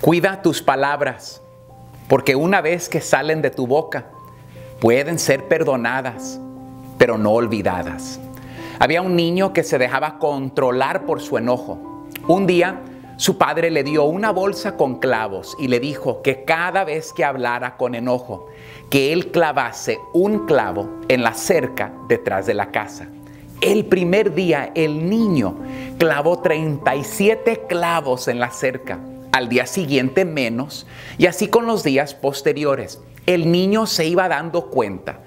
Cuida tus palabras, porque una vez que salen de tu boca, pueden ser perdonadas, pero no olvidadas. Había un niño que se dejaba controlar por su enojo. Un día, su padre le dio una bolsa con clavos y le dijo que cada vez que hablara con enojo, que él clavase un clavo en la cerca detrás de la casa. El primer día el niño clavó 37 clavos en la cerca, al día siguiente menos, y así con los días posteriores. El niño se iba dando cuenta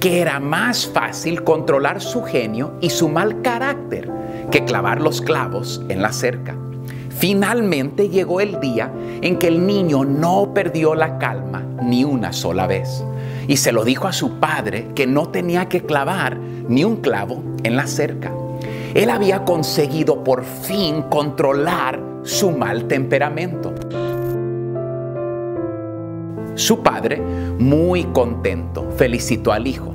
que era más fácil controlar su genio y su mal carácter que clavar los clavos en la cerca. Finalmente llegó el día en que el niño no perdió la calma ni una sola vez. Y se lo dijo a su padre que no tenía que clavar ni un clavo en la cerca. Él había conseguido por fin controlar su mal temperamento. Su padre, muy contento, felicitó al hijo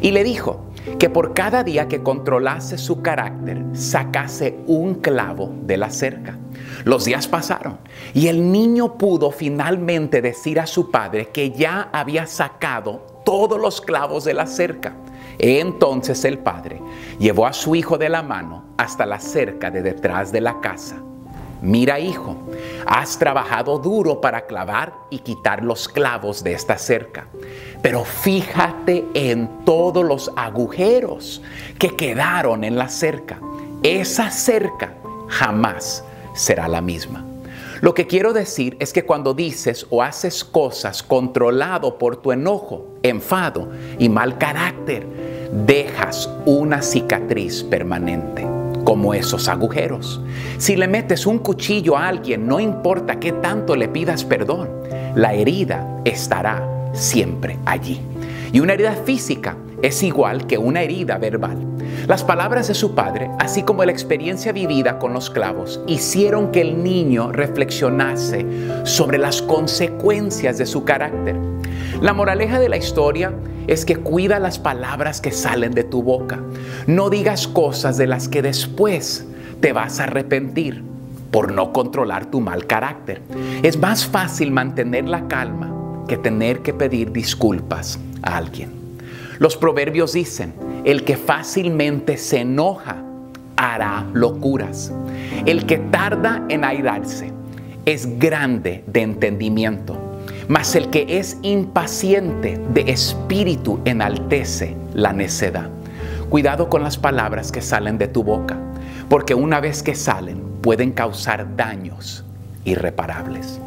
y le dijo que por cada día que controlase su carácter, sacase un clavo de la cerca. Los días pasaron y el niño pudo finalmente decir a su padre que ya había sacado todos los clavos de la cerca. Entonces el padre llevó a su hijo de la mano hasta la cerca de detrás de la casa Mira hijo, has trabajado duro para clavar y quitar los clavos de esta cerca, pero fíjate en todos los agujeros que quedaron en la cerca. Esa cerca jamás será la misma. Lo que quiero decir es que cuando dices o haces cosas controlado por tu enojo, enfado y mal carácter, dejas una cicatriz permanente como esos agujeros. Si le metes un cuchillo a alguien, no importa qué tanto le pidas perdón, la herida estará siempre allí. Y una herida física es igual que una herida verbal. Las palabras de su padre, así como la experiencia vivida con los clavos, hicieron que el niño reflexionase sobre las consecuencias de su carácter. La moraleja de la historia es que cuida las palabras que salen de tu boca. No digas cosas de las que después te vas a arrepentir por no controlar tu mal carácter. Es más fácil mantener la calma que tener que pedir disculpas a alguien. Los proverbios dicen, el que fácilmente se enoja hará locuras. El que tarda en airarse es grande de entendimiento mas el que es impaciente de espíritu enaltece la necedad. Cuidado con las palabras que salen de tu boca, porque una vez que salen pueden causar daños irreparables.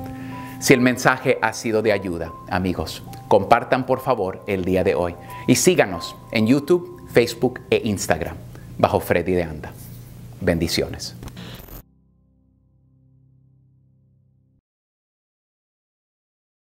Si el mensaje ha sido de ayuda, amigos, compartan por favor el día de hoy y síganos en YouTube, Facebook e Instagram bajo Freddy de Anda. Bendiciones.